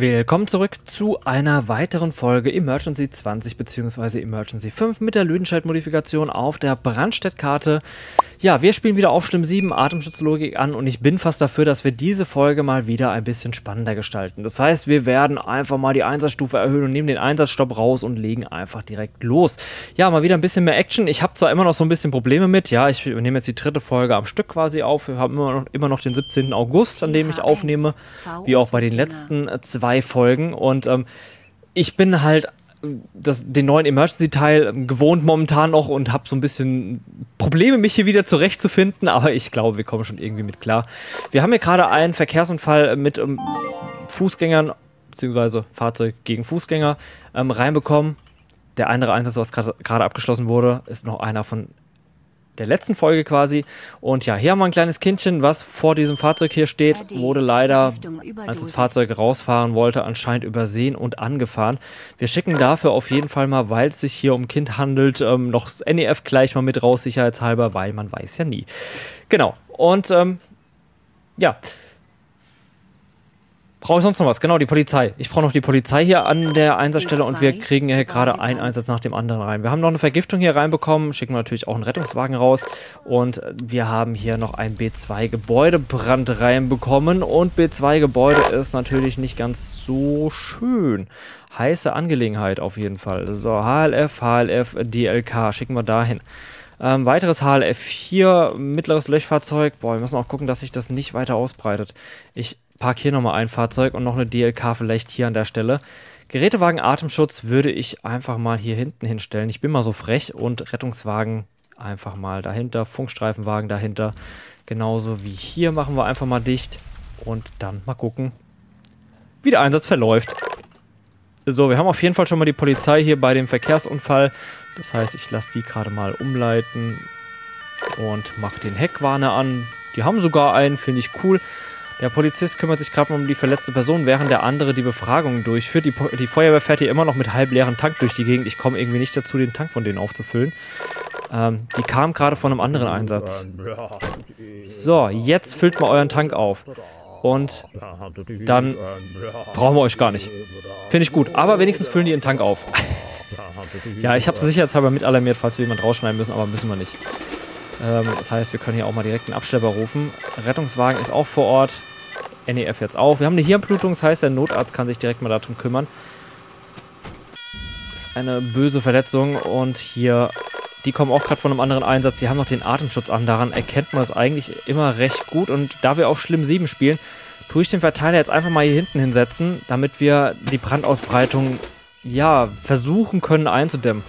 Willkommen zurück zu einer weiteren Folge Emergency 20 bzw. Emergency 5 mit der Lüdenscheid-Modifikation auf der Brandstädt-Karte. Ja, wir spielen wieder auf Schlimm 7 Atemschutzlogik an und ich bin fast dafür, dass wir diese Folge mal wieder ein bisschen spannender gestalten. Das heißt, wir werden einfach mal die Einsatzstufe erhöhen und nehmen den Einsatzstopp raus und legen einfach direkt los. Ja, mal wieder ein bisschen mehr Action. Ich habe zwar immer noch so ein bisschen Probleme mit, ja, ich nehme jetzt die dritte Folge am Stück quasi auf. Wir haben immer noch, immer noch den 17. August, an dem ich aufnehme, wie auch bei den letzten zwei Folgen und ähm, ich bin halt das, den neuen Emergency-Teil gewohnt momentan noch und habe so ein bisschen Probleme, mich hier wieder zurechtzufinden, aber ich glaube, wir kommen schon irgendwie mit klar. Wir haben hier gerade einen Verkehrsunfall mit ähm, Fußgängern, beziehungsweise Fahrzeug gegen Fußgänger, ähm, reinbekommen. Der andere Einsatz, was gerade abgeschlossen wurde, ist noch einer von der letzten Folge quasi. Und ja, hier haben wir ein kleines Kindchen, was vor diesem Fahrzeug hier steht, wurde leider, als das Fahrzeug rausfahren wollte, anscheinend übersehen und angefahren. Wir schicken dafür auf jeden Fall mal, weil es sich hier um Kind handelt, ähm, noch das NEF gleich mal mit raus, sicherheitshalber, weil man weiß ja nie. Genau. Und ähm, ja, Brauche ich sonst noch was? Genau, die Polizei. Ich brauche noch die Polizei hier an der Einsatzstelle und wir kriegen hier gerade einen Einsatz nach dem anderen rein. Wir haben noch eine Vergiftung hier reinbekommen, schicken wir natürlich auch einen Rettungswagen raus und wir haben hier noch ein B2-Gebäudebrand reinbekommen und B2-Gebäude ist natürlich nicht ganz so schön. Heiße Angelegenheit auf jeden Fall. So, HLF, HLF, DLK, schicken wir dahin. Ähm, weiteres HLF hier, mittleres Löschfahrzeug. Boah, wir müssen auch gucken, dass sich das nicht weiter ausbreitet. Ich parke hier nochmal ein Fahrzeug und noch eine DLK vielleicht hier an der Stelle. Gerätewagen Atemschutz würde ich einfach mal hier hinten hinstellen. Ich bin mal so frech und Rettungswagen einfach mal dahinter, Funkstreifenwagen dahinter. Genauso wie hier machen wir einfach mal dicht und dann mal gucken, wie der Einsatz verläuft. So, wir haben auf jeden Fall schon mal die Polizei hier bei dem Verkehrsunfall. Das heißt, ich lasse die gerade mal umleiten und mache den Heckwarner an. Die haben sogar einen, finde ich cool. Der Polizist kümmert sich gerade um die verletzte Person, während der andere die Befragung durchführt. Die, die Feuerwehr fährt hier immer noch mit halbleeren Tank durch die Gegend. Ich komme irgendwie nicht dazu, den Tank von denen aufzufüllen. Ähm, die kam gerade von einem anderen Einsatz. So, jetzt füllt mal euren Tank auf. Und dann brauchen wir euch gar nicht. Finde ich gut. Aber wenigstens füllen die den Tank auf. ja, ich habe es sicherheitshalber mit alarmiert, falls wir jemand rausschneiden müssen, aber müssen wir nicht. Ähm, das heißt, wir können hier auch mal direkt einen Abschlepper rufen. Rettungswagen ist auch vor Ort. NEF jetzt auch. Wir haben eine Hirnblutung, das heißt, der Notarzt kann sich direkt mal darum kümmern. Ist eine böse Verletzung und hier, die kommen auch gerade von einem anderen Einsatz. Die haben noch den Atemschutz an. Daran erkennt man es eigentlich immer recht gut. Und da wir auf Schlimm 7 spielen, tue ich den Verteiler jetzt einfach mal hier hinten hinsetzen, damit wir die Brandausbreitung, ja, versuchen können einzudämmen.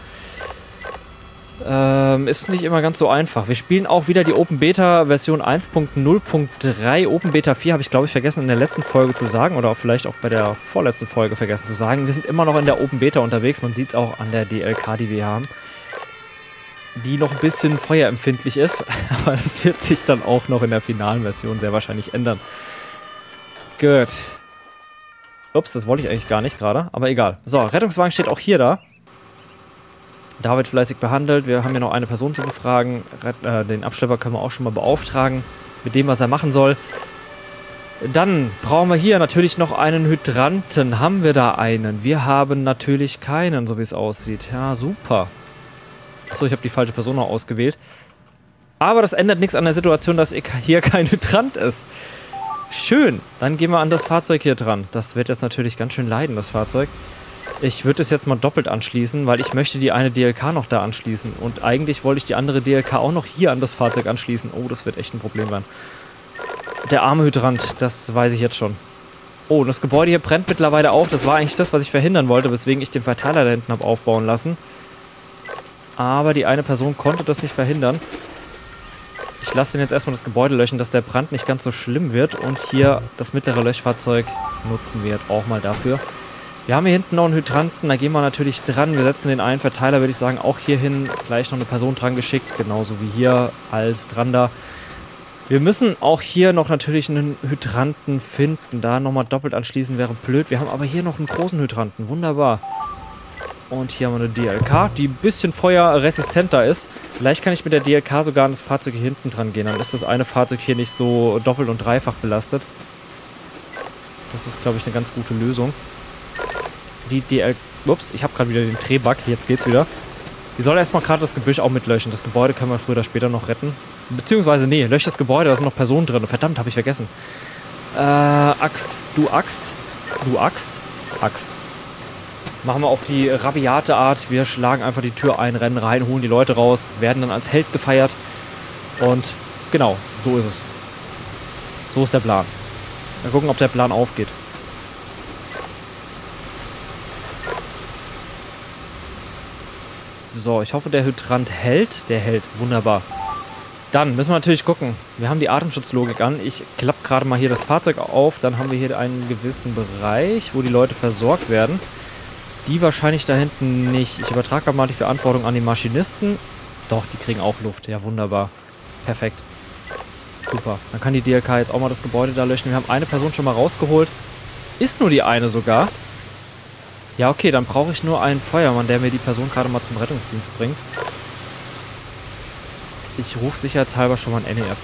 Ähm, ist nicht immer ganz so einfach. Wir spielen auch wieder die Open Beta Version 1.0.3. Open Beta 4 habe ich, glaube ich, vergessen in der letzten Folge zu sagen oder auch vielleicht auch bei der vorletzten Folge vergessen zu sagen. Wir sind immer noch in der Open Beta unterwegs. Man sieht es auch an der DLK, die wir haben. Die noch ein bisschen feuerempfindlich ist. Aber das wird sich dann auch noch in der finalen Version sehr wahrscheinlich ändern. Gut. Ups, das wollte ich eigentlich gar nicht gerade. Aber egal. So, Rettungswagen steht auch hier da. Da wird fleißig behandelt. Wir haben hier noch eine Person zu befragen. Äh, den Abschlepper können wir auch schon mal beauftragen mit dem, was er machen soll. Dann brauchen wir hier natürlich noch einen Hydranten. Haben wir da einen? Wir haben natürlich keinen, so wie es aussieht. Ja, super. Achso, ich habe die falsche Person noch ausgewählt. Aber das ändert nichts an der Situation, dass hier kein Hydrant ist. Schön. Dann gehen wir an das Fahrzeug hier dran. Das wird jetzt natürlich ganz schön leiden, das Fahrzeug. Ich würde es jetzt mal doppelt anschließen, weil ich möchte die eine DLK noch da anschließen. Und eigentlich wollte ich die andere DLK auch noch hier an das Fahrzeug anschließen. Oh, das wird echt ein Problem werden. Der arme Hydrant, das weiß ich jetzt schon. Oh, das Gebäude hier brennt mittlerweile auch. Das war eigentlich das, was ich verhindern wollte, weswegen ich den Verteiler da hinten habe aufbauen lassen. Aber die eine Person konnte das nicht verhindern. Ich lasse den jetzt erstmal das Gebäude löschen, dass der Brand nicht ganz so schlimm wird. Und hier das mittlere Löschfahrzeug nutzen wir jetzt auch mal dafür. Wir haben hier hinten noch einen Hydranten, da gehen wir natürlich dran. Wir setzen den einen Verteiler, würde ich sagen, auch hierhin. Gleich noch eine Person dran geschickt, genauso wie hier als dran da. Wir müssen auch hier noch natürlich einen Hydranten finden. Da nochmal doppelt anschließen wäre blöd. Wir haben aber hier noch einen großen Hydranten. Wunderbar. Und hier haben wir eine DLK, die ein bisschen feuerresistenter ist. Vielleicht kann ich mit der DLK sogar an das Fahrzeug hier hinten dran gehen. Dann ist das eine Fahrzeug hier nicht so doppelt und dreifach belastet. Das ist, glaube ich, eine ganz gute Lösung. Die DL... Ups, ich habe gerade wieder den Drehbug. Jetzt geht's wieder. Die soll erstmal gerade das Gebüsch auch mitlöschen. Das Gebäude können wir früher oder später noch retten. Beziehungsweise, nee, löscht das Gebäude, da sind noch Personen drin. Verdammt, habe ich vergessen. Äh, Axt. Du Axt. Du Axt. Axt. Machen wir auf die rabiate Art. Wir schlagen einfach die Tür ein, rennen rein, holen die Leute raus, werden dann als Held gefeiert. Und genau, so ist es. So ist der Plan. Mal gucken, ob der Plan aufgeht. So, ich hoffe, der Hydrant hält. Der hält. Wunderbar. Dann müssen wir natürlich gucken. Wir haben die Atemschutzlogik an. Ich klappe gerade mal hier das Fahrzeug auf. Dann haben wir hier einen gewissen Bereich, wo die Leute versorgt werden. Die wahrscheinlich da hinten nicht. Ich übertrage mal die Verantwortung an die Maschinisten. Doch, die kriegen auch Luft. Ja, wunderbar. Perfekt. Super. Dann kann die DLK jetzt auch mal das Gebäude da löschen. Wir haben eine Person schon mal rausgeholt. Ist nur die eine sogar. Ja, okay, dann brauche ich nur einen Feuermann, der mir die Person gerade mal zum Rettungsdienst bringt. Ich rufe sicherheitshalber schon mal ein NEF.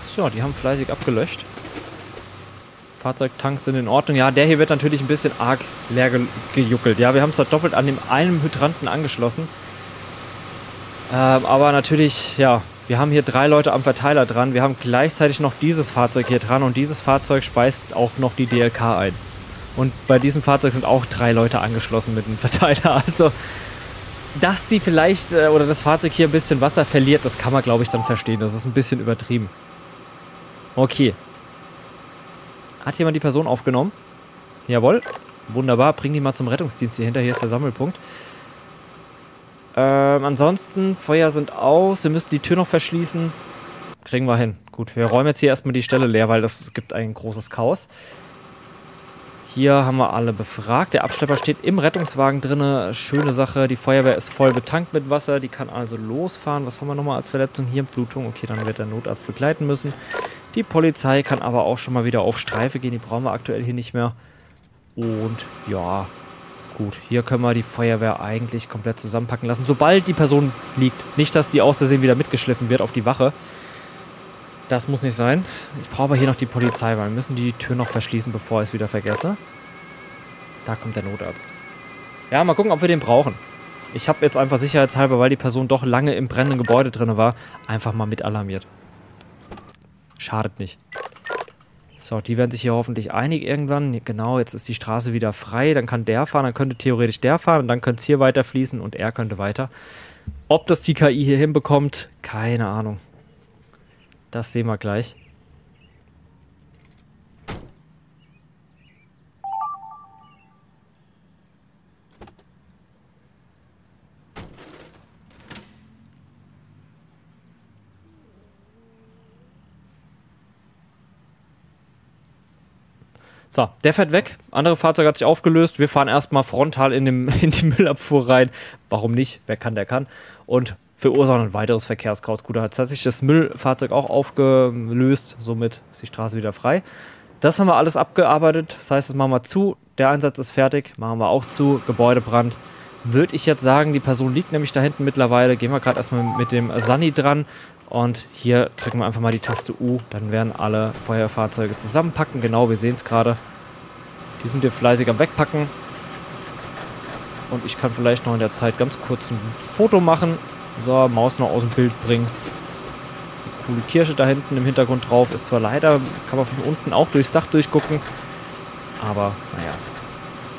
So, die haben fleißig abgelöscht. Fahrzeugtanks sind in Ordnung. Ja, der hier wird natürlich ein bisschen arg leer ge gejuckelt. Ja, wir haben zwar doppelt an dem einen Hydranten angeschlossen. Ähm, aber natürlich, ja, wir haben hier drei Leute am Verteiler dran. Wir haben gleichzeitig noch dieses Fahrzeug hier dran und dieses Fahrzeug speist auch noch die DLK ein. Und bei diesem Fahrzeug sind auch drei Leute angeschlossen mit dem Verteiler. Also, dass die vielleicht äh, oder das Fahrzeug hier ein bisschen Wasser verliert, das kann man, glaube ich, dann verstehen. Das ist ein bisschen übertrieben. Okay. Hat jemand die Person aufgenommen? Jawohl. Wunderbar. Bring die mal zum Rettungsdienst hier hinter. Hier ist der Sammelpunkt. Ähm, ansonsten, Feuer sind aus. Wir müssen die Tür noch verschließen. Kriegen wir hin. Gut, wir räumen jetzt hier erstmal die Stelle leer, weil das gibt ein großes Chaos. Hier haben wir alle befragt. Der Abschlepper steht im Rettungswagen drin. Schöne Sache. Die Feuerwehr ist voll betankt mit Wasser. Die kann also losfahren. Was haben wir nochmal als Verletzung? Hier Blutung. Okay, dann wird der Notarzt begleiten müssen. Die Polizei kann aber auch schon mal wieder auf Streife gehen. Die brauchen wir aktuell hier nicht mehr. Und ja, gut. Hier können wir die Feuerwehr eigentlich komplett zusammenpacken lassen. Sobald die Person liegt. Nicht, dass die aus Versehen wieder mitgeschliffen wird auf die Wache. Das muss nicht sein. Ich brauche aber hier noch die Polizei, weil wir müssen die Tür noch verschließen, bevor ich es wieder vergesse. Da kommt der Notarzt. Ja, mal gucken, ob wir den brauchen. Ich habe jetzt einfach sicherheitshalber, weil die Person doch lange im brennenden Gebäude drin war, einfach mal mit alarmiert. Schadet nicht. So, die werden sich hier hoffentlich einig irgendwann. Genau, jetzt ist die Straße wieder frei. Dann kann der fahren, dann könnte theoretisch der fahren und dann könnte es hier weiter fließen und er könnte weiter. Ob das die KI hier hinbekommt, keine Ahnung. Das sehen wir gleich. So, der fährt weg. Andere Fahrzeug hat sich aufgelöst. Wir fahren erstmal frontal in, dem, in die Müllabfuhr rein. Warum nicht? Wer kann, der kann. Und verursachen ein weiteres Verkehrschaos. Gut, da hat sich das Müllfahrzeug auch aufgelöst, somit ist die Straße wieder frei. Das haben wir alles abgearbeitet, das heißt, das machen wir zu. Der Einsatz ist fertig, machen wir auch zu. Gebäudebrand. Würde ich jetzt sagen, die Person liegt nämlich da hinten mittlerweile. Gehen wir gerade erstmal mit dem Sunny dran. Und hier drücken wir einfach mal die Taste U. Dann werden alle Feuerfahrzeuge zusammenpacken. Genau, wir sehen es gerade. Die sind hier fleißig am Wegpacken. Und ich kann vielleicht noch in der Zeit ganz kurz ein Foto machen. So, Maus noch aus dem Bild bringen. Die coole Kirsche da hinten im Hintergrund drauf. Ist zwar leider, kann man von unten auch durchs Dach durchgucken. Aber, naja.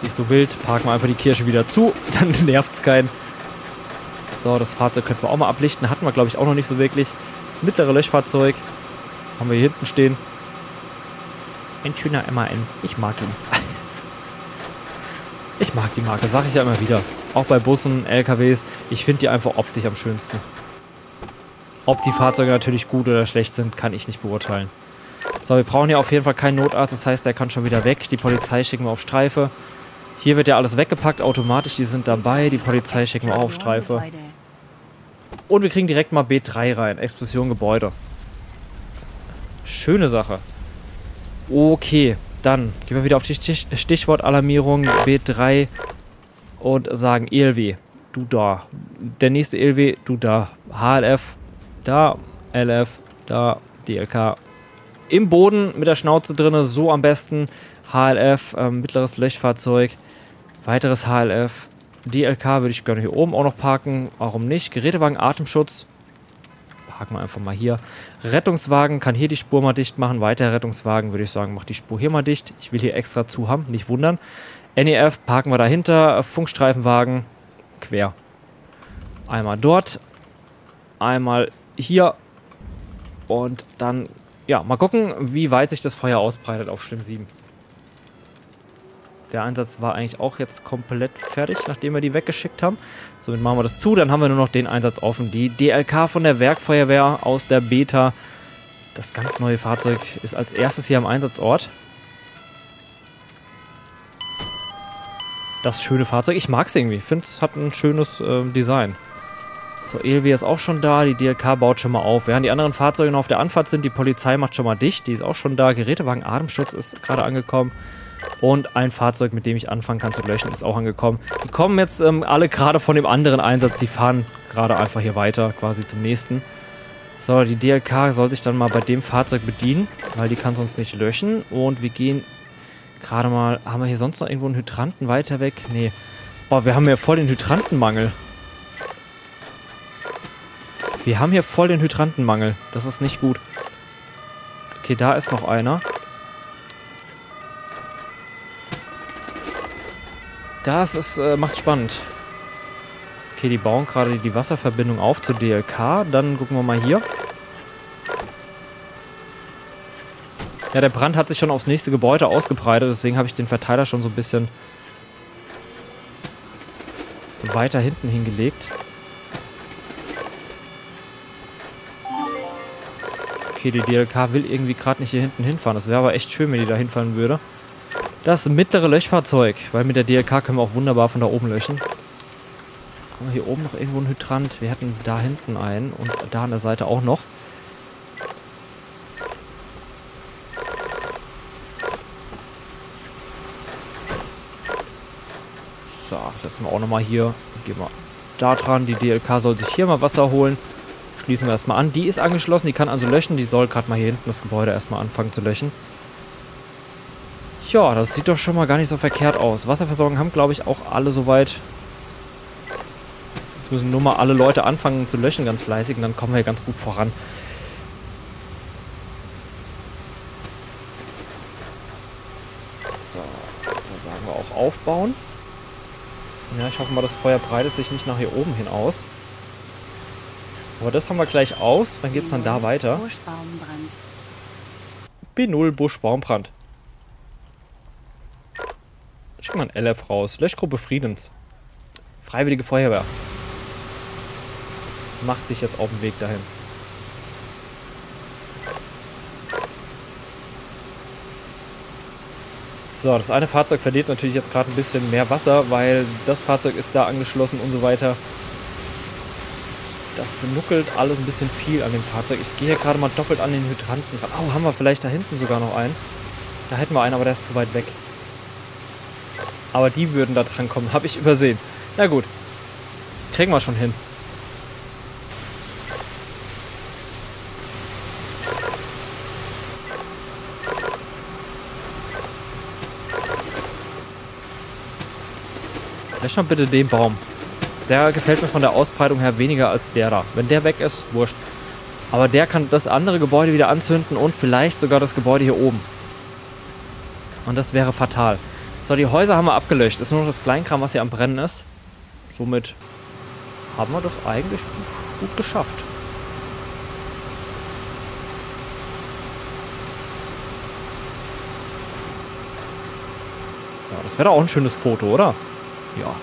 Nicht so wild. Parken wir einfach die Kirsche wieder zu. Dann nervt es keinen. So, das Fahrzeug könnten wir auch mal ablichten. Hatten wir, glaube ich, auch noch nicht so wirklich. Das mittlere Löschfahrzeug haben wir hier hinten stehen. Ein schöner MAN. Ich mag ihn. ich mag die Marke, sage ich ja immer wieder. Auch bei Bussen, LKWs. Ich finde die einfach optisch am schönsten. Ob die Fahrzeuge natürlich gut oder schlecht sind, kann ich nicht beurteilen. So, wir brauchen hier auf jeden Fall keinen Notarzt. Das heißt, der kann schon wieder weg. Die Polizei schicken wir auf Streife. Hier wird ja alles weggepackt automatisch. Die sind dabei. Die Polizei schicken wir auch auf Streife. Und wir kriegen direkt mal B3 rein. Explosion Gebäude. Schöne Sache. Okay, dann gehen wir wieder auf die Stichwortalarmierung B3 und sagen ELW, du da. Der nächste ELW, du da. HLF, da. LF, Da, DLK im Boden mit der Schnauze drin, so am besten. HLF, ähm, mittleres Löschfahrzeug, weiteres HLF. DLK würde ich gerne hier oben auch noch parken. Warum nicht? Gerätewagen, Atemschutz. Parken wir einfach mal hier. Rettungswagen kann hier die Spur mal dicht machen. Weiter Rettungswagen würde ich sagen, macht die Spur hier mal dicht. Ich will hier extra zu haben, nicht wundern. NEF parken wir dahinter. Funkstreifenwagen quer. Einmal dort. Einmal hier. Und dann, ja, mal gucken, wie weit sich das Feuer ausbreitet auf Schlimm 7. Der Einsatz war eigentlich auch jetzt komplett fertig, nachdem wir die weggeschickt haben. Somit machen wir das zu. Dann haben wir nur noch den Einsatz offen. Die DLK von der Werkfeuerwehr aus der Beta. Das ganz neue Fahrzeug ist als erstes hier am Einsatzort. Das schöne Fahrzeug. Ich mag es irgendwie. Ich finde, es hat ein schönes äh, Design. So, Elvi ist auch schon da. Die DLK baut schon mal auf. Während die anderen Fahrzeuge noch auf der Anfahrt sind, die Polizei macht schon mal dicht. Die ist auch schon da. Gerätewagen Atemschutz ist gerade angekommen. Und ein Fahrzeug, mit dem ich anfangen kann zu löschen, ist auch angekommen. Die kommen jetzt ähm, alle gerade von dem anderen Einsatz. Die fahren gerade einfach hier weiter, quasi zum nächsten. So, die DLK soll sich dann mal bei dem Fahrzeug bedienen, weil die kann sonst nicht löschen. Und wir gehen gerade mal... Haben wir hier sonst noch irgendwo einen Hydranten weiter weg? Nee. Boah, wir haben ja voll den Hydrantenmangel. Wir haben hier voll den Hydrantenmangel. Das ist nicht gut. Okay, da ist noch einer. Das ist, äh, macht spannend. Okay, die bauen gerade die Wasserverbindung auf zur DLK. Dann gucken wir mal hier. Ja, der Brand hat sich schon aufs nächste Gebäude ausgebreitet. Deswegen habe ich den Verteiler schon so ein bisschen weiter hinten hingelegt. Okay, die DLK will irgendwie gerade nicht hier hinten hinfahren. Das wäre aber echt schön, wenn die da hinfahren würde. Das mittlere Löschfahrzeug, weil mit der DLK können wir auch wunderbar von da oben wir hier oben noch irgendwo einen Hydrant? Wir hatten da hinten einen und da an der Seite auch noch. So, setzen wir auch nochmal hier. Gehen wir da dran. Die DLK soll sich hier mal Wasser holen schließen wir erstmal an. Die ist angeschlossen, die kann also löschen. Die soll gerade mal hier hinten das Gebäude erstmal anfangen zu löschen. Ja, das sieht doch schon mal gar nicht so verkehrt aus. Wasserversorgung haben, glaube ich, auch alle soweit. Jetzt müssen nur mal alle Leute anfangen zu löschen, ganz fleißig. Und dann kommen wir ganz gut voran. So, da sagen wir auch aufbauen. Ja, ich hoffe mal, das Feuer breitet sich nicht nach hier oben hin aus. Aber das haben wir gleich aus. Dann geht es dann da weiter. Buschbaumbrand. B0 Buschbaumbrand. Schick mal ein LF raus. Löschgruppe Friedens. Freiwillige Feuerwehr. Macht sich jetzt auf den Weg dahin. So, das eine Fahrzeug verliert natürlich jetzt gerade ein bisschen mehr Wasser, weil das Fahrzeug ist da angeschlossen und so weiter. Das nuckelt alles ein bisschen viel an dem Fahrzeug. Ich gehe hier gerade mal doppelt an den Hydranten ran. Oh, haben wir vielleicht da hinten sogar noch einen? Da hätten wir einen, aber der ist zu weit weg. Aber die würden da dran kommen. Habe ich übersehen. Na gut. Kriegen wir schon hin. Lösch mal bitte den Baum. Der gefällt mir von der Ausbreitung her weniger als der da. Wenn der weg ist, wurscht. Aber der kann das andere Gebäude wieder anzünden und vielleicht sogar das Gebäude hier oben. Und das wäre fatal. So, die Häuser haben wir abgelöscht. Ist nur noch das Kleinkram, was hier am Brennen ist. Somit haben wir das eigentlich gut, gut geschafft. So, das wäre doch auch ein schönes Foto, oder? Ja.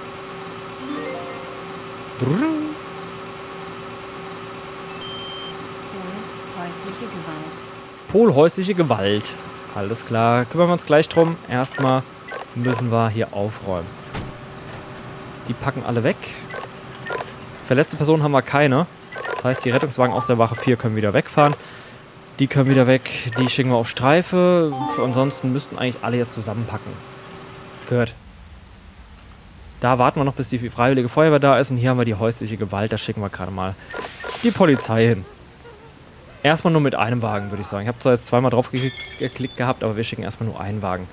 Häusliche Gewalt. Pol häusliche Gewalt. Alles klar. Kümmern wir uns gleich drum. Erstmal müssen wir hier aufräumen. Die packen alle weg. Verletzte Personen haben wir keine. Das heißt, die Rettungswagen aus der Wache 4 können wieder wegfahren. Die können wieder weg. Die schicken wir auf Streife. Ansonsten müssten eigentlich alle jetzt zusammenpacken. Gehört. Da warten wir noch, bis die Freiwillige Feuerwehr da ist. Und hier haben wir die häusliche Gewalt. Da schicken wir gerade mal die Polizei hin. Erstmal nur mit einem Wagen, würde ich sagen. Ich habe zwar jetzt zweimal drauf geklickt gehabt, aber wir schicken erstmal nur einen Wagen.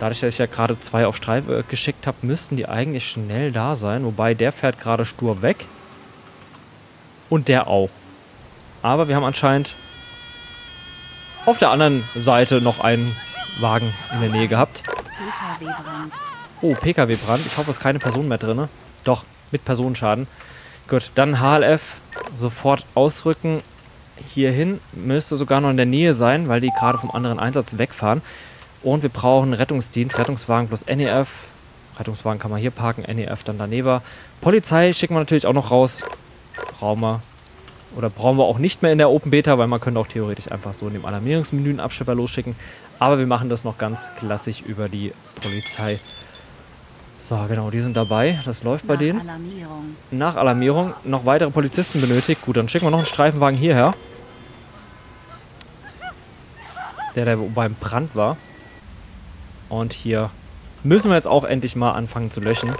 Dadurch, dass ich ja gerade zwei auf Streife geschickt habe, müssten die eigentlich schnell da sein. Wobei, der fährt gerade stur weg. Und der auch. Aber wir haben anscheinend auf der anderen Seite noch einen Wagen in der Nähe gehabt. Oh, PKW-Brand. Ich hoffe, es ist keine Person mehr drin. Doch, mit Personenschaden. Gut, dann HLF sofort ausrücken hierhin. Müsste sogar noch in der Nähe sein, weil die gerade vom anderen Einsatz wegfahren. Und wir brauchen Rettungsdienst, Rettungswagen plus NEF. Rettungswagen kann man hier parken, NEF dann daneben. Polizei schicken wir natürlich auch noch raus. Brauchen wir. Oder brauchen wir auch nicht mehr in der Open Beta, weil man könnte auch theoretisch einfach so in dem Alarmierungsmenü einen Abschlepper losschicken. Aber wir machen das noch ganz klassisch über die Polizei. So, genau, die sind dabei. Das läuft Nach bei denen. Alarmierung. Nach Alarmierung noch weitere Polizisten benötigt. Gut, dann schicken wir noch einen Streifenwagen hierher. Das ist der, der beim Brand war. Und hier müssen wir jetzt auch endlich mal anfangen zu löschen.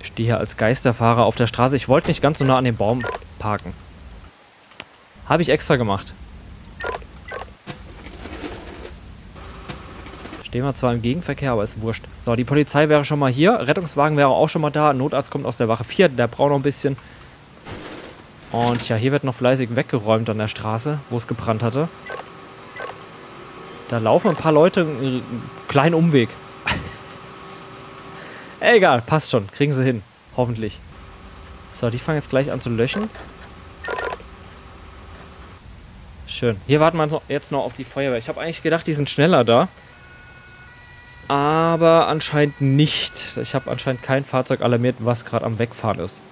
Ich stehe hier als Geisterfahrer auf der Straße. Ich wollte nicht ganz so nah an den Baum parken. Habe ich extra gemacht. Stehen wir zwar im Gegenverkehr, aber ist wurscht. So, die Polizei wäre schon mal hier. Rettungswagen wäre auch schon mal da. Notarzt kommt aus der Wache 4. Der braucht noch ein bisschen. Und ja, hier wird noch fleißig weggeräumt an der Straße, wo es gebrannt hatte. Da laufen ein paar Leute einen kleinen Umweg. Egal, passt schon. Kriegen sie hin. Hoffentlich. So, die fangen jetzt gleich an zu löschen. Schön. Hier warten wir jetzt noch auf die Feuerwehr. Ich habe eigentlich gedacht, die sind schneller da aber anscheinend nicht. Ich habe anscheinend kein Fahrzeug alarmiert, was gerade am Wegfahren ist.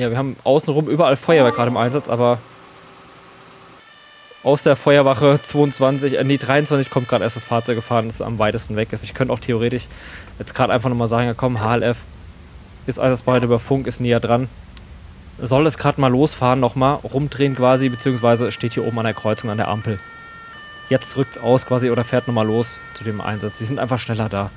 Ja, wir haben außenrum überall Feuerwehr gerade im Einsatz, aber aus der Feuerwache 22, äh, nee, 23 kommt gerade erst das Fahrzeug gefahren, das am weitesten weg ist. Ich könnte auch theoretisch jetzt gerade einfach nochmal sagen, ja komm, HLF ist einsatzbereit über Funk, ist näher dran soll es gerade mal losfahren, nochmal rumdrehen quasi, beziehungsweise steht hier oben an der Kreuzung an der Ampel. Jetzt rückt es aus quasi oder fährt nochmal los zu dem Einsatz. Die sind einfach schneller da.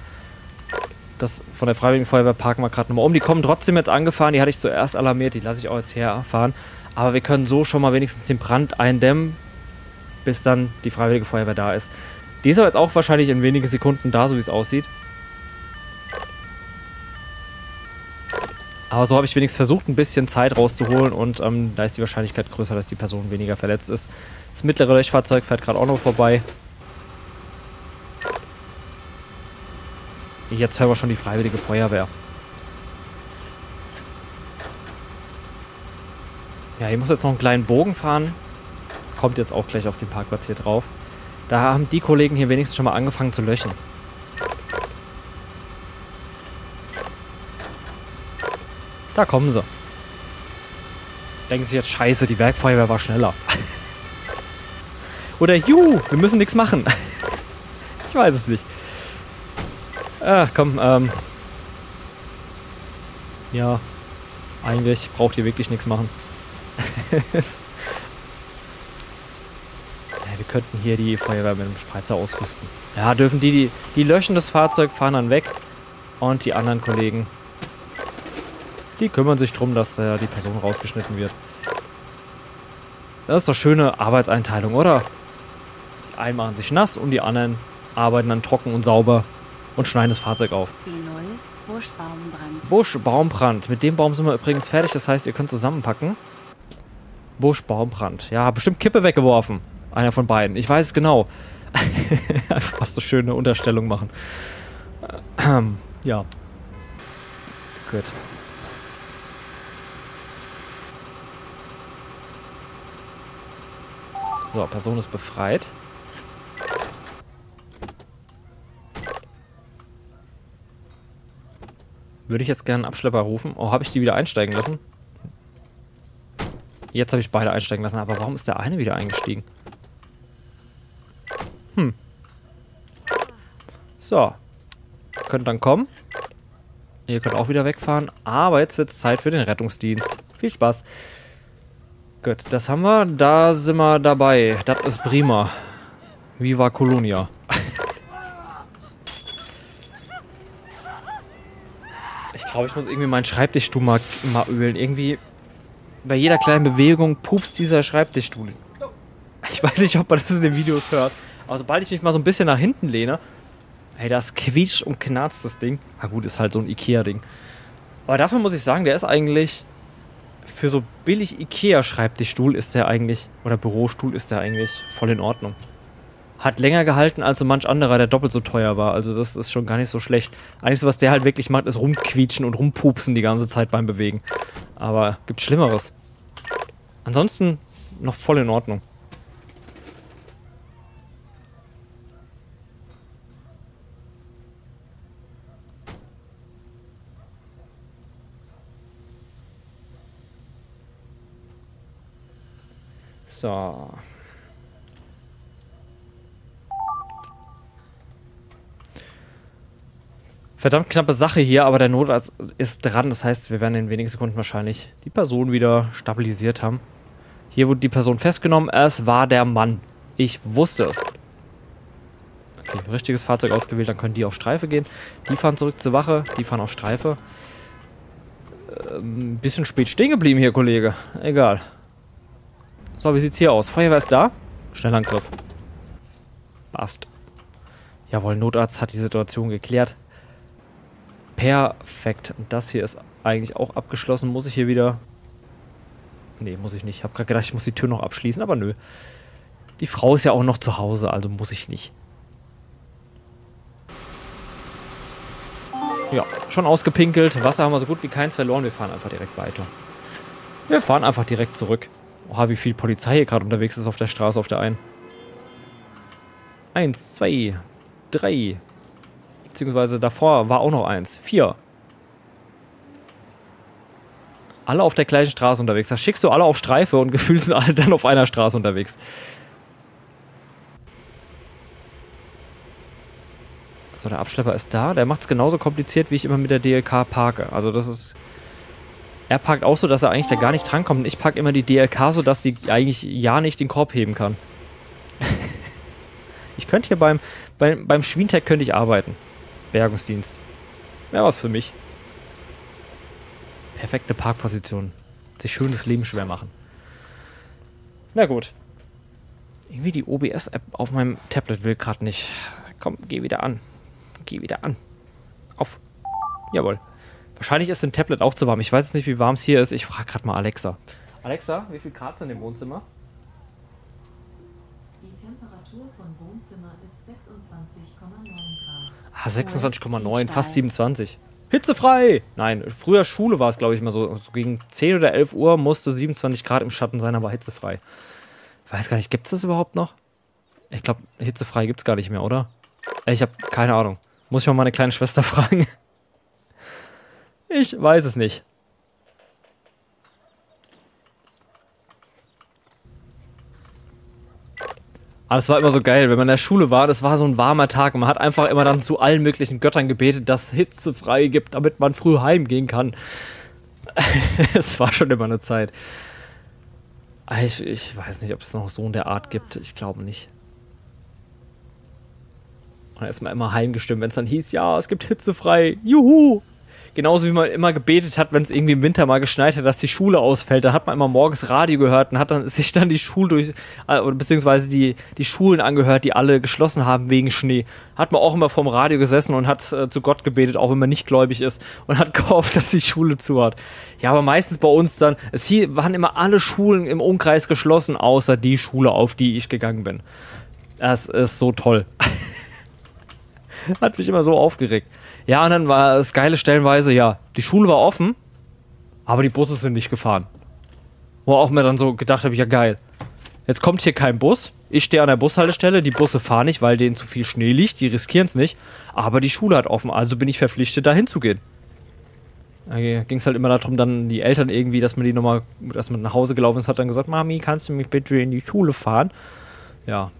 Das von der Freiwilligen Feuerwehr parken wir gerade nochmal um. Die kommen trotzdem jetzt angefahren, die hatte ich zuerst alarmiert, die lasse ich auch jetzt herfahren. Aber wir können so schon mal wenigstens den Brand eindämmen, bis dann die Freiwillige Feuerwehr da ist. Die ist aber jetzt auch wahrscheinlich in wenigen Sekunden da, so wie es aussieht. Aber so habe ich wenigstens versucht, ein bisschen Zeit rauszuholen und ähm, da ist die Wahrscheinlichkeit größer, dass die Person weniger verletzt ist. Das mittlere Löschfahrzeug fährt gerade auch noch vorbei. Jetzt hören wir schon die Freiwillige Feuerwehr. Ja, ich muss jetzt noch einen kleinen Bogen fahren. Kommt jetzt auch gleich auf den Parkplatz hier drauf. Da haben die Kollegen hier wenigstens schon mal angefangen zu löschen. Da kommen sie. Denken sich jetzt, scheiße, die Werkfeuerwehr war schneller. Oder, juhu, wir müssen nichts machen. ich weiß es nicht. Ach, komm, ähm. Ja, eigentlich braucht ihr wirklich nichts machen. wir könnten hier die Feuerwehr mit dem Spreizer ausrüsten. Ja, dürfen die, die, die löschen das Fahrzeug, fahren dann weg. Und die anderen Kollegen die kümmern sich darum, dass äh, die Person rausgeschnitten wird. Das ist doch schöne Arbeitseinteilung, oder? Die einen machen sich nass und die anderen arbeiten dann trocken und sauber und schneiden das Fahrzeug auf. B0, Buschbaumbrand. Buschbaumbrand. Mit dem Baum sind wir übrigens fertig, das heißt, ihr könnt zusammenpacken. Buschbaumbrand. Ja, bestimmt Kippe weggeworfen. Einer von beiden. Ich weiß es genau. Einfach was so schöne Unterstellung machen. ja. Gut. So, Person ist befreit. Würde ich jetzt gerne einen Abschlepper rufen. Oh, habe ich die wieder einsteigen lassen? Jetzt habe ich beide einsteigen lassen. Aber warum ist der eine wieder eingestiegen? Hm. So. Könnt dann kommen. Ihr könnt auch wieder wegfahren. Aber jetzt wird es Zeit für den Rettungsdienst. Viel Spaß. Gut, das haben wir. Da sind wir dabei. Das ist prima. Viva Colonia. Ich glaube, ich muss irgendwie meinen Schreibtischstuhl mal, mal ölen. Irgendwie bei jeder kleinen Bewegung pupst dieser Schreibtischstuhl. Ich weiß nicht, ob man das in den Videos hört. Aber sobald ich mich mal so ein bisschen nach hinten lehne, ey, das quietscht und knarzt das Ding. Na gut, ist halt so ein Ikea-Ding. Aber dafür muss ich sagen, der ist eigentlich für so billig Ikea-Schreibtischstuhl ist der eigentlich, oder Bürostuhl ist der eigentlich voll in Ordnung. Hat länger gehalten als so manch anderer, der doppelt so teuer war. Also das ist schon gar nicht so schlecht. Eigentlich, was der halt wirklich macht, ist rumquietschen und rumpupsen die ganze Zeit beim Bewegen. Aber gibt Schlimmeres. Ansonsten noch voll in Ordnung. So. Verdammt knappe Sache hier, aber der Notarzt ist dran. Das heißt, wir werden in wenigen Sekunden wahrscheinlich die Person wieder stabilisiert haben. Hier wurde die Person festgenommen. Es war der Mann. Ich wusste es. Okay, richtiges Fahrzeug ausgewählt, dann können die auf Streife gehen. Die fahren zurück zur Wache, die fahren auf Streife. Ähm, bisschen spät stehen geblieben hier, Kollege. Egal. So, wie sieht's hier aus? Feuerwehr ist da. Schnellangriff. Passt. Jawohl, Notarzt hat die Situation geklärt. Perfekt. Und das hier ist eigentlich auch abgeschlossen. Muss ich hier wieder... Nee, muss ich nicht. Ich habe gerade gedacht, ich muss die Tür noch abschließen, aber nö. Die Frau ist ja auch noch zu Hause, also muss ich nicht. Ja, schon ausgepinkelt. Wasser haben wir so gut wie keins verloren. Wir fahren einfach direkt weiter. Wir fahren einfach direkt zurück. Oha, wie viel Polizei hier gerade unterwegs ist auf der Straße auf der einen. Eins, zwei, drei. Beziehungsweise davor war auch noch eins. Vier. Alle auf der gleichen Straße unterwegs. Da schickst du alle auf Streife und gefühlt sind alle dann auf einer Straße unterwegs. So, der Abschlepper ist da. Der macht es genauso kompliziert, wie ich immer mit der DLK parke. Also das ist er parkt auch so, dass er eigentlich da gar nicht drankommt. Und ich packe immer die DLK so, dass die eigentlich ja nicht den Korb heben kann. ich könnte hier beim, beim, beim Schwientech könnte ich arbeiten. Bergungsdienst. Wäre was für mich. Perfekte Parkposition. Sich schön das Leben schwer machen. Na gut. Irgendwie die OBS-App auf meinem Tablet will gerade nicht. Komm, geh wieder an. Geh wieder an. Auf. Jawohl. Wahrscheinlich ist im Tablet auch zu warm. Ich weiß jetzt nicht, wie warm es hier ist. Ich frage gerade mal Alexa. Alexa, wie viel Grad sind im Wohnzimmer? Wohnzimmer ist 26,9 Grad. Ah, 26,9, fast 27. Hitzefrei! Nein, früher Schule war es, glaube ich, immer so. so. Gegen 10 oder 11 Uhr musste 27 Grad im Schatten sein, aber hitzefrei. Ich weiß gar nicht, gibt es das überhaupt noch? Ich glaube, hitzefrei gibt es gar nicht mehr, oder? Ich habe keine Ahnung. Muss ich mal meine kleine Schwester fragen. Ich weiß es nicht. Aber es war immer so geil, wenn man in der Schule war, das war so ein warmer Tag und man hat einfach immer dann zu allen möglichen Göttern gebetet, dass Hitze frei gibt, damit man früh heimgehen kann. es war schon immer eine Zeit. Ich, ich weiß nicht, ob es noch so in der Art gibt. Ich glaube nicht. Und man immer heimgestimmt, wenn es dann hieß, ja, es gibt Hitze frei. Juhu! Genauso wie man immer gebetet hat, wenn es irgendwie im Winter mal geschneit hat, dass die Schule ausfällt. Dann hat man immer morgens Radio gehört und hat dann sich dann die Schule durch, äh, beziehungsweise die, die Schulen angehört, die alle geschlossen haben wegen Schnee. Hat man auch immer vorm Radio gesessen und hat äh, zu Gott gebetet, auch wenn man nicht gläubig ist und hat gehofft, dass die Schule zu hat. Ja, aber meistens bei uns dann, es hier waren immer alle Schulen im Umkreis geschlossen, außer die Schule, auf die ich gegangen bin. Das ist so toll. hat mich immer so aufgeregt. Ja, und dann war es geile stellenweise, ja, die Schule war offen, aber die Busse sind nicht gefahren. Wo auch mir dann so gedacht habe, ja geil. Jetzt kommt hier kein Bus. Ich stehe an der Bushaltestelle, die Busse fahren nicht, weil denen zu viel Schnee liegt, die riskieren es nicht. Aber die Schule hat offen, also bin ich verpflichtet, da hinzugehen. Da ging es halt immer darum, dann die Eltern irgendwie, dass man die nochmal, dass man nach Hause gelaufen ist, hat dann gesagt, Mami, kannst du mich bitte in die Schule fahren? Ja.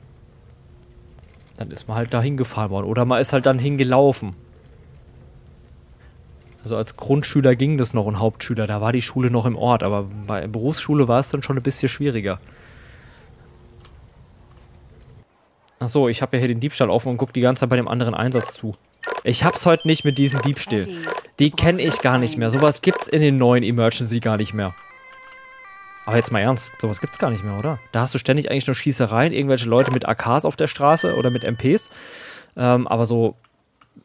Dann ist man halt da hingefahren worden. Oder man ist halt dann hingelaufen. Also als Grundschüler ging das noch und Hauptschüler, da war die Schule noch im Ort, aber bei Berufsschule war es dann schon ein bisschen schwieriger. Achso, ich habe ja hier den Diebstahl offen und gucke die ganze Zeit bei dem anderen Einsatz zu. Ich hab's heute nicht mit diesem Diebstähl. Die kenne ich gar nicht mehr. Sowas gibt's in den neuen Emergency gar nicht mehr. Aber jetzt mal ernst, sowas gibt's gar nicht mehr, oder? Da hast du ständig eigentlich nur Schießereien, irgendwelche Leute mit AKs auf der Straße oder mit MPs. Ähm, aber so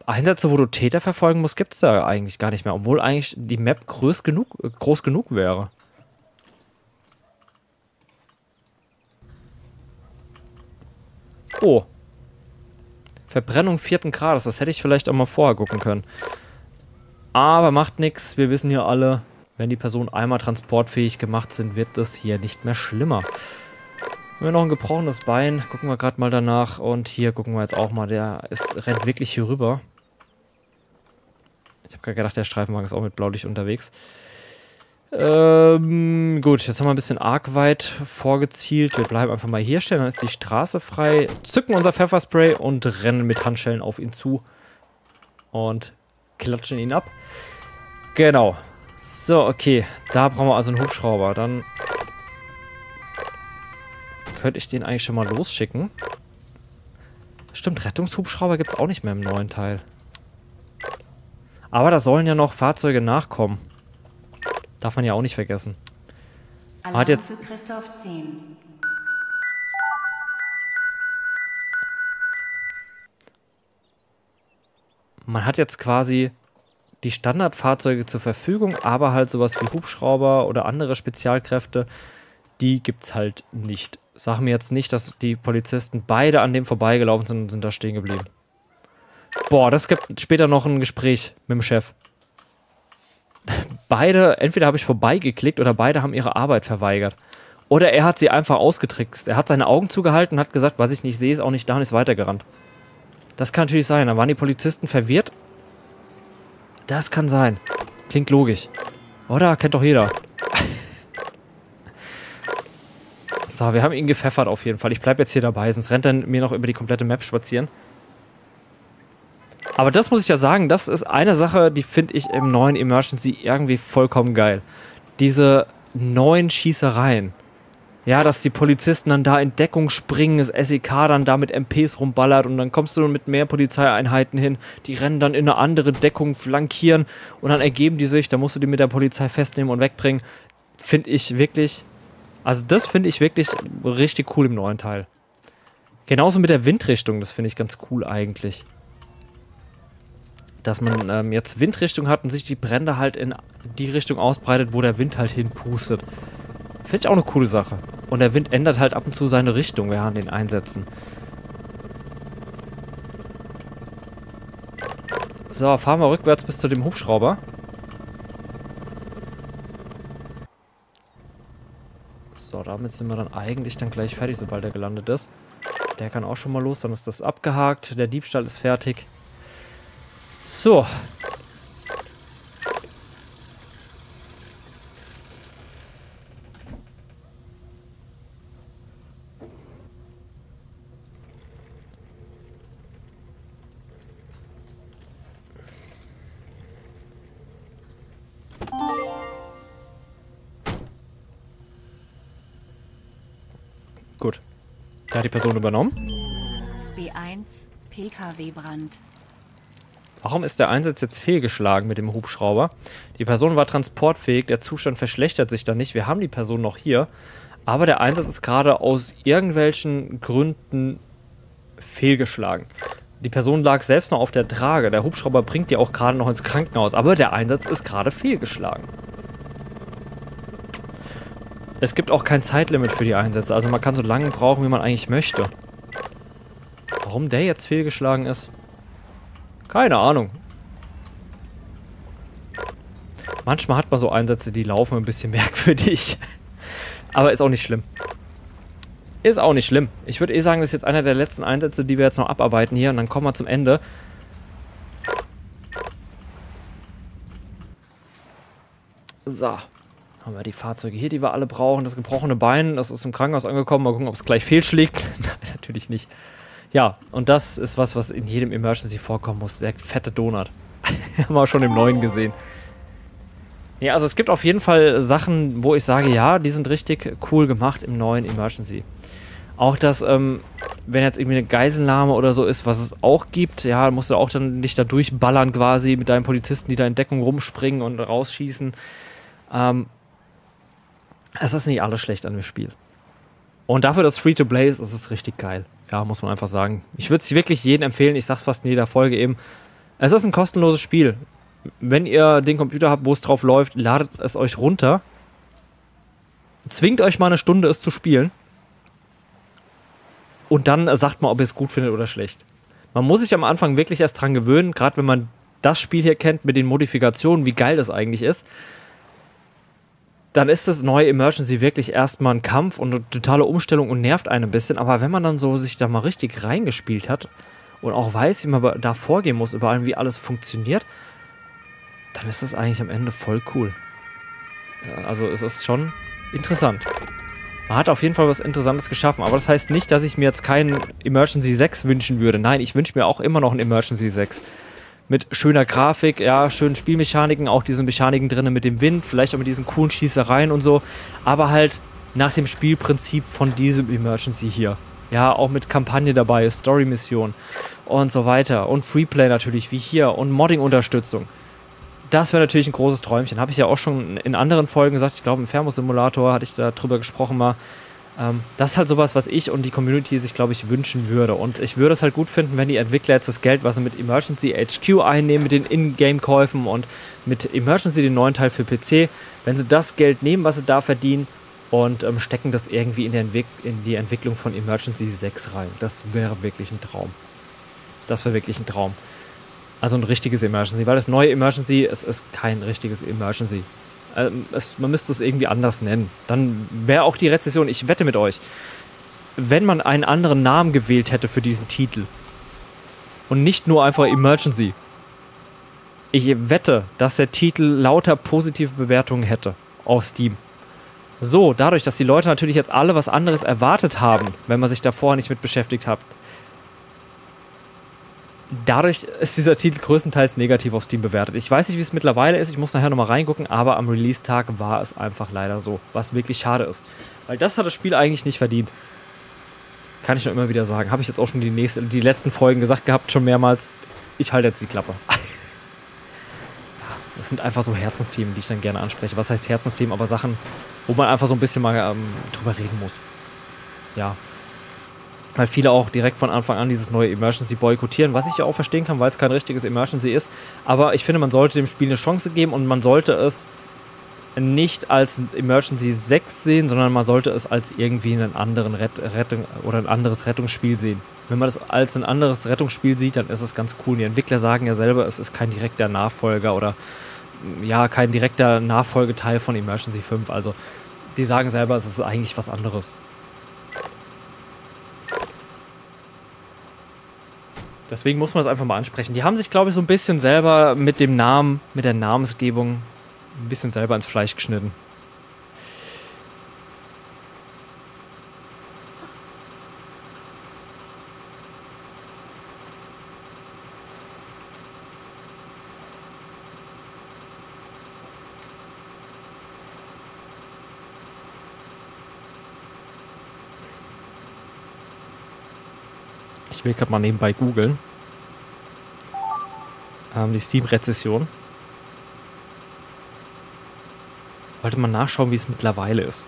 Einsätze, wo du Täter verfolgen musst, gibt's da eigentlich gar nicht mehr. Obwohl eigentlich die Map groß genug, äh, groß genug wäre. Oh. Verbrennung vierten Grades. Das hätte ich vielleicht auch mal vorher gucken können. Aber macht nichts. Wir wissen ja alle, wenn die Personen einmal transportfähig gemacht sind, wird das hier nicht mehr schlimmer. Haben wir noch ein gebrochenes Bein. Gucken wir gerade mal danach. Und hier gucken wir jetzt auch mal. Der ist, rennt wirklich hier rüber. Ich habe gerade gedacht, der Streifenwagen ist auch mit Blaulicht unterwegs. Ähm, gut, jetzt haben wir ein bisschen arg weit vorgezielt. Wir bleiben einfach mal hier stehen, dann ist die Straße frei. Zücken unser Pfefferspray und rennen mit Handschellen auf ihn zu. Und klatschen ihn ab. Genau. So, okay. Da brauchen wir also einen Hubschrauber. Dann könnte ich den eigentlich schon mal losschicken. Stimmt, Rettungshubschrauber gibt es auch nicht mehr im neuen Teil. Aber da sollen ja noch Fahrzeuge nachkommen. Darf man ja auch nicht vergessen. Alarm hat jetzt Christoph 10. Man hat jetzt quasi die Standardfahrzeuge zur Verfügung, aber halt sowas wie Hubschrauber oder andere Spezialkräfte, die gibt's halt nicht. Sag mir jetzt nicht, dass die Polizisten beide an dem vorbeigelaufen sind und sind da stehen geblieben. Boah, das gibt später noch ein Gespräch mit dem Chef beide, entweder habe ich vorbeigeklickt oder beide haben ihre Arbeit verweigert. Oder er hat sie einfach ausgetrickst. Er hat seine Augen zugehalten und hat gesagt, was ich nicht sehe, ist auch nicht da und ist weitergerannt. Das kann natürlich sein. Da waren die Polizisten verwirrt. Das kann sein. Klingt logisch. Oder? Kennt doch jeder. So, wir haben ihn gepfeffert auf jeden Fall. Ich bleibe jetzt hier dabei, sonst rennt er mir noch über die komplette Map spazieren. Aber das muss ich ja sagen, das ist eine Sache, die finde ich im neuen Emergency irgendwie vollkommen geil. Diese neuen Schießereien. Ja, dass die Polizisten dann da in Deckung springen, das SEK dann da mit MPs rumballert und dann kommst du mit mehr Polizeieinheiten hin, die rennen dann in eine andere Deckung, flankieren und dann ergeben die sich, da musst du die mit der Polizei festnehmen und wegbringen. Finde ich wirklich, also das finde ich wirklich richtig cool im neuen Teil. Genauso mit der Windrichtung, das finde ich ganz cool eigentlich dass man ähm, jetzt Windrichtung hat und sich die Brände halt in die Richtung ausbreitet, wo der Wind halt hinpustet. Finde ich auch eine coole Sache. Und der Wind ändert halt ab und zu seine Richtung während den Einsätzen. So, fahren wir rückwärts bis zu dem Hubschrauber. So, damit sind wir dann eigentlich dann gleich fertig, sobald er gelandet ist. Der kann auch schon mal los, dann ist das abgehakt. Der Diebstahl ist fertig. So. Gut. Da hat die Person übernommen. B1 PKW-Brand. Warum ist der Einsatz jetzt fehlgeschlagen mit dem Hubschrauber? Die Person war transportfähig, der Zustand verschlechtert sich dann nicht. Wir haben die Person noch hier. Aber der Einsatz ist gerade aus irgendwelchen Gründen fehlgeschlagen. Die Person lag selbst noch auf der Trage. Der Hubschrauber bringt die auch gerade noch ins Krankenhaus. Aber der Einsatz ist gerade fehlgeschlagen. Es gibt auch kein Zeitlimit für die Einsätze. Also man kann so lange brauchen, wie man eigentlich möchte. Warum der jetzt fehlgeschlagen ist? Keine Ahnung. Manchmal hat man so Einsätze, die laufen ein bisschen merkwürdig. Aber ist auch nicht schlimm. Ist auch nicht schlimm. Ich würde eh sagen, das ist jetzt einer der letzten Einsätze, die wir jetzt noch abarbeiten hier. Und dann kommen wir zum Ende. So. Haben wir die Fahrzeuge hier, die wir alle brauchen. Das gebrochene Bein, das ist im Krankenhaus angekommen. Mal gucken, ob es gleich fehlschlägt. Natürlich nicht. Ja, und das ist was, was in jedem Emergency vorkommen muss. Der fette Donut. Haben wir schon im neuen gesehen. Ja, also es gibt auf jeden Fall Sachen, wo ich sage, ja, die sind richtig cool gemacht im neuen Emergency. Auch das, ähm, wenn jetzt irgendwie eine Geiselnahme oder so ist, was es auch gibt, ja, musst du auch dann nicht da durchballern quasi mit deinen Polizisten, die da in Deckung rumspringen und rausschießen. Ähm, es ist nicht alles schlecht an dem Spiel. Und dafür, dass Free-to-Play ist, ist es richtig geil. Ja, muss man einfach sagen. Ich würde es wirklich jedem empfehlen. Ich sag's fast in jeder Folge eben. Es ist ein kostenloses Spiel. Wenn ihr den Computer habt, wo es drauf läuft, ladet es euch runter. Zwingt euch mal eine Stunde, es zu spielen. Und dann sagt mal, ob ihr es gut findet oder schlecht. Man muss sich am Anfang wirklich erst dran gewöhnen, gerade wenn man das Spiel hier kennt mit den Modifikationen, wie geil das eigentlich ist dann ist das neue Emergency wirklich erstmal ein Kampf und eine totale Umstellung und nervt einen ein bisschen. Aber wenn man dann so sich da mal richtig reingespielt hat und auch weiß, wie man da vorgehen muss, über allem, wie alles funktioniert, dann ist das eigentlich am Ende voll cool. Ja, also es ist schon interessant. Man hat auf jeden Fall was Interessantes geschaffen, aber das heißt nicht, dass ich mir jetzt keinen Emergency 6 wünschen würde. Nein, ich wünsche mir auch immer noch einen Emergency 6 mit schöner Grafik, ja, schönen Spielmechaniken, auch diese Mechaniken drinnen mit dem Wind, vielleicht auch mit diesen coolen Schießereien und so, aber halt nach dem Spielprinzip von diesem Emergency hier. Ja, auch mit Kampagne dabei, Story-Mission und so weiter und Freeplay natürlich, wie hier und Modding-Unterstützung. Das wäre natürlich ein großes Träumchen. Habe ich ja auch schon in anderen Folgen gesagt. Ich glaube, im Fermo-Simulator hatte ich da drüber gesprochen mal. Ähm, das ist halt sowas, was ich und die Community sich, glaube ich, wünschen würde. Und ich würde es halt gut finden, wenn die Entwickler jetzt das Geld, was sie mit Emergency HQ einnehmen, mit den In-Game-Käufen und mit Emergency, den neuen Teil für PC, wenn sie das Geld nehmen, was sie da verdienen, und ähm, stecken das irgendwie in, in, die Entwicklung von Emergency 6 rein. Das wäre wirklich ein Traum. Das wäre wirklich ein Traum. Also ein richtiges Emergency, weil das neue Emergency, es ist kein richtiges Emergency. Ähm, es, man müsste es irgendwie anders nennen. Dann wäre auch die Rezession, ich wette mit euch, wenn man einen anderen Namen gewählt hätte für diesen Titel und nicht nur einfach Emergency, ich wette, dass der Titel lauter positive Bewertungen hätte auf Steam. So, dadurch, dass die Leute natürlich jetzt alle was anderes erwartet haben, wenn man sich davor nicht mit beschäftigt hat, dadurch ist dieser Titel größtenteils negativ auf Steam bewertet. Ich weiß nicht, wie es mittlerweile ist, ich muss nachher nochmal reingucken, aber am Release-Tag war es einfach leider so, was wirklich schade ist. Weil das hat das Spiel eigentlich nicht verdient. Kann ich schon immer wieder sagen. Habe ich jetzt auch schon die, nächste, die letzten Folgen gesagt gehabt, schon mehrmals. Ich halte jetzt die Klappe. das sind einfach so Herzensthemen, die ich dann gerne anspreche. Was heißt Herzensthemen? Aber Sachen, wo man einfach so ein bisschen mal ähm, drüber reden muss. Ja, weil viele auch direkt von Anfang an dieses neue Emergency boykottieren, was ich ja auch verstehen kann, weil es kein richtiges Emergency ist. Aber ich finde, man sollte dem Spiel eine Chance geben und man sollte es nicht als Emergency 6 sehen, sondern man sollte es als irgendwie einen anderen Rett Rettung oder ein anderes Rettungsspiel sehen. Wenn man das als ein anderes Rettungsspiel sieht, dann ist es ganz cool. Die Entwickler sagen ja selber, es ist kein direkter Nachfolger oder ja, kein direkter Nachfolgeteil von Emergency 5. Also die sagen selber, es ist eigentlich was anderes. Deswegen muss man das einfach mal ansprechen. Die haben sich, glaube ich, so ein bisschen selber mit dem Namen, mit der Namensgebung ein bisschen selber ins Fleisch geschnitten. Will gerade mal nebenbei googeln. Ähm, die Steam-Rezession. Wollte mal nachschauen, wie es mittlerweile ist.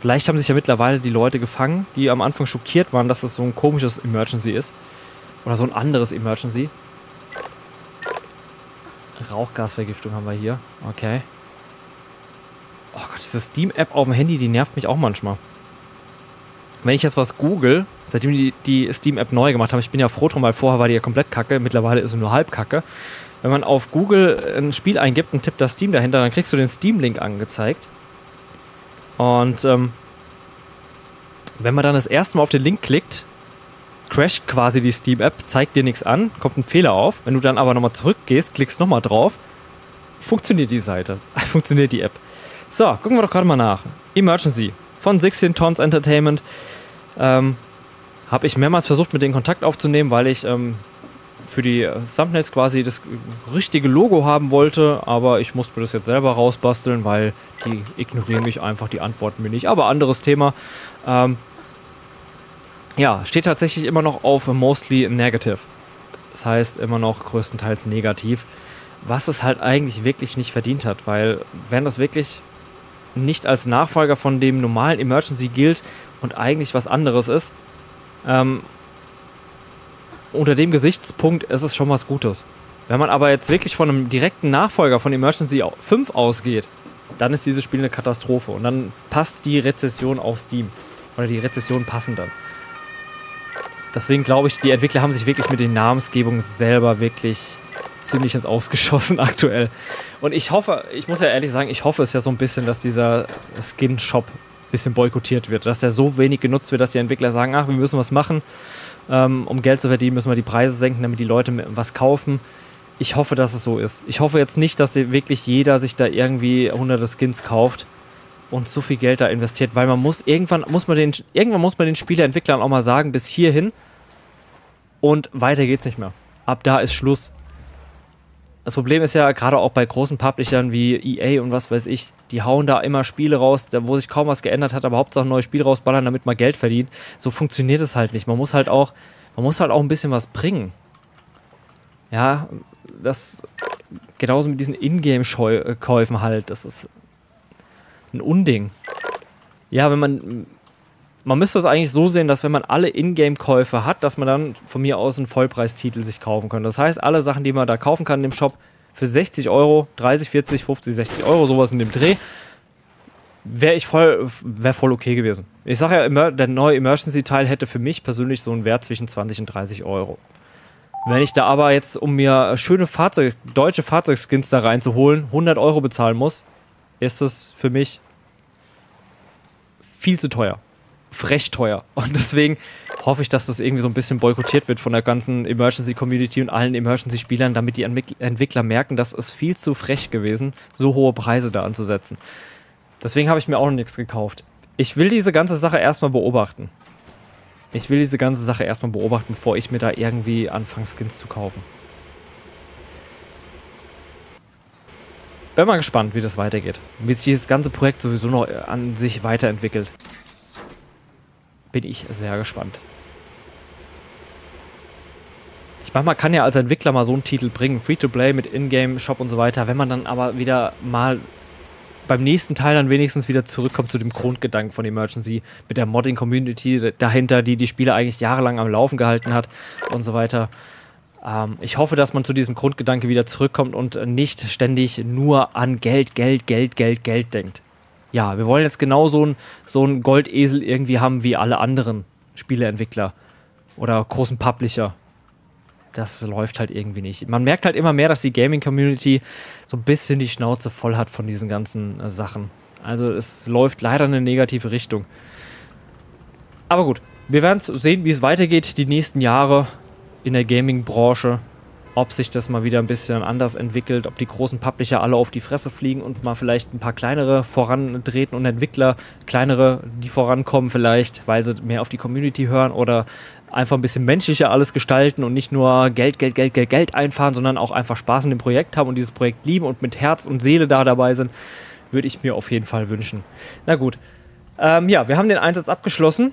Vielleicht haben sich ja mittlerweile die Leute gefangen, die am Anfang schockiert waren, dass das so ein komisches Emergency ist. Oder so ein anderes Emergency. Rauchgasvergiftung haben wir hier. Okay. Oh Gott, diese Steam-App auf dem Handy, die nervt mich auch manchmal wenn ich jetzt was google, seitdem die die Steam-App neu gemacht haben, ich bin ja froh drum, weil vorher war die ja komplett kacke, mittlerweile ist sie nur halb kacke. Wenn man auf Google ein Spiel eingibt und tippt das Steam dahinter, dann kriegst du den Steam-Link angezeigt. Und ähm, wenn man dann das erste Mal auf den Link klickt, crasht quasi die Steam-App, zeigt dir nichts an, kommt ein Fehler auf. Wenn du dann aber nochmal zurückgehst, klickst nochmal drauf, funktioniert die Seite, funktioniert die App. So, gucken wir doch gerade mal nach. Emergency von 16 Tons Entertainment. Ähm, habe ich mehrmals versucht, mit denen Kontakt aufzunehmen, weil ich ähm, für die Thumbnails quasi das richtige Logo haben wollte, aber ich musste mir das jetzt selber rausbasteln, weil die ignorieren mich einfach, die antworten mir nicht. Aber anderes Thema. Ähm, ja, steht tatsächlich immer noch auf mostly negative. Das heißt immer noch größtenteils negativ. Was es halt eigentlich wirklich nicht verdient hat, weil wenn das wirklich nicht als Nachfolger von dem normalen Emergency gilt und eigentlich was anderes ist, ähm, unter dem Gesichtspunkt ist es schon was Gutes. Wenn man aber jetzt wirklich von einem direkten Nachfolger von Emergency 5 ausgeht, dann ist dieses Spiel eine Katastrophe und dann passt die Rezession auf Steam. Oder die Rezessionen passen dann. Deswegen glaube ich, die Entwickler haben sich wirklich mit den Namensgebungen selber wirklich ziemlich ins Ausgeschossen aktuell. Und ich hoffe, ich muss ja ehrlich sagen, ich hoffe es ja so ein bisschen, dass dieser Skin-Shop bisschen boykottiert wird. Dass der so wenig genutzt wird, dass die Entwickler sagen, ach, wir müssen was machen. Ähm, um Geld zu verdienen, müssen wir die Preise senken, damit die Leute was kaufen. Ich hoffe, dass es so ist. Ich hoffe jetzt nicht, dass wirklich jeder sich da irgendwie hunderte Skins kauft und so viel Geld da investiert, weil man muss irgendwann muss man den irgendwann muss man den Spieleentwicklern auch mal sagen, bis hierhin und weiter geht's nicht mehr. Ab da ist Schluss. Das Problem ist ja gerade auch bei großen Publishern wie EA und was weiß ich, die hauen da immer Spiele raus, wo sich kaum was geändert hat, aber Hauptsache ein neues Spiel rausballern, damit man Geld verdient. So funktioniert es halt nicht. Man muss halt auch, man muss halt auch ein bisschen was bringen. Ja, das genauso mit diesen Ingame-Käufen halt, das ist ein Unding. Ja, wenn man man müsste es eigentlich so sehen, dass wenn man alle Ingame-Käufe hat, dass man dann von mir aus einen Vollpreistitel sich kaufen kann. Das heißt, alle Sachen, die man da kaufen kann dem Shop für 60 Euro, 30, 40, 50, 60 Euro, sowas in dem Dreh, wäre ich voll, wäre voll okay gewesen. Ich sage ja, der neue Emergency-Teil hätte für mich persönlich so einen Wert zwischen 20 und 30 Euro. Wenn ich da aber jetzt, um mir schöne Fahrzeug, deutsche Fahrzeugskins da reinzuholen, 100 Euro bezahlen muss, ist es für mich viel zu teuer frech teuer. Und deswegen hoffe ich, dass das irgendwie so ein bisschen boykottiert wird von der ganzen Emergency-Community und allen Emergency-Spielern, damit die Entwickler merken, dass es viel zu frech gewesen, so hohe Preise da anzusetzen. Deswegen habe ich mir auch noch nichts gekauft. Ich will diese ganze Sache erstmal beobachten. Ich will diese ganze Sache erstmal beobachten, bevor ich mir da irgendwie anfange, Skins zu kaufen. Bin mal gespannt, wie das weitergeht. Wie sich dieses ganze Projekt sowieso noch an sich weiterentwickelt bin ich sehr gespannt. Ich meine, man kann ja als Entwickler mal so einen Titel bringen, Free-to-Play mit Ingame-Shop und so weiter, wenn man dann aber wieder mal beim nächsten Teil dann wenigstens wieder zurückkommt zu dem Grundgedanken von Emergency mit der Modding-Community dahinter, die die Spiele eigentlich jahrelang am Laufen gehalten hat und so weiter. Ähm, ich hoffe, dass man zu diesem Grundgedanke wieder zurückkommt und nicht ständig nur an Geld, Geld, Geld, Geld, Geld denkt ja, wir wollen jetzt genau so einen so Goldesel irgendwie haben wie alle anderen Spieleentwickler oder großen Publisher. Das läuft halt irgendwie nicht. Man merkt halt immer mehr, dass die Gaming-Community so ein bisschen die Schnauze voll hat von diesen ganzen äh, Sachen. Also es läuft leider in eine negative Richtung. Aber gut, wir werden sehen, wie es weitergeht die nächsten Jahre in der Gaming-Branche ob sich das mal wieder ein bisschen anders entwickelt, ob die großen Publisher alle auf die Fresse fliegen und mal vielleicht ein paar kleinere vorantreten und Entwickler, kleinere, die vorankommen vielleicht, weil sie mehr auf die Community hören oder einfach ein bisschen menschlicher alles gestalten und nicht nur Geld, Geld, Geld, Geld, Geld einfahren, sondern auch einfach Spaß in dem Projekt haben und dieses Projekt lieben und mit Herz und Seele da dabei sind, würde ich mir auf jeden Fall wünschen. Na gut. Ähm, ja, wir haben den Einsatz abgeschlossen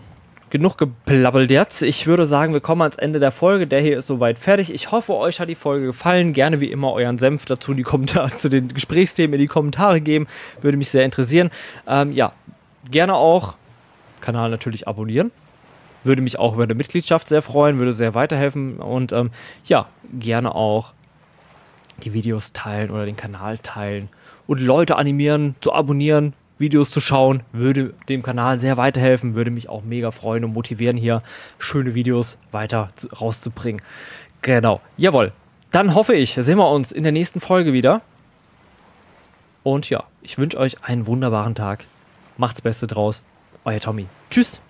genug geplabbelt jetzt. Ich würde sagen, wir kommen ans Ende der Folge. Der hier ist soweit fertig. Ich hoffe, euch hat die Folge gefallen. Gerne wie immer euren Senf dazu die Kommentare, zu den Gesprächsthemen in die Kommentare geben. Würde mich sehr interessieren. Ähm, ja, gerne auch Kanal natürlich abonnieren. Würde mich auch über eine Mitgliedschaft sehr freuen, würde sehr weiterhelfen. Und ähm, ja, gerne auch die Videos teilen oder den Kanal teilen und Leute animieren zu abonnieren, Videos zu schauen, würde dem Kanal sehr weiterhelfen, würde mich auch mega freuen und motivieren, hier schöne Videos weiter zu, rauszubringen. Genau, jawohl. Dann hoffe ich, sehen wir uns in der nächsten Folge wieder. Und ja, ich wünsche euch einen wunderbaren Tag. Macht's Beste draus. Euer Tommy. Tschüss.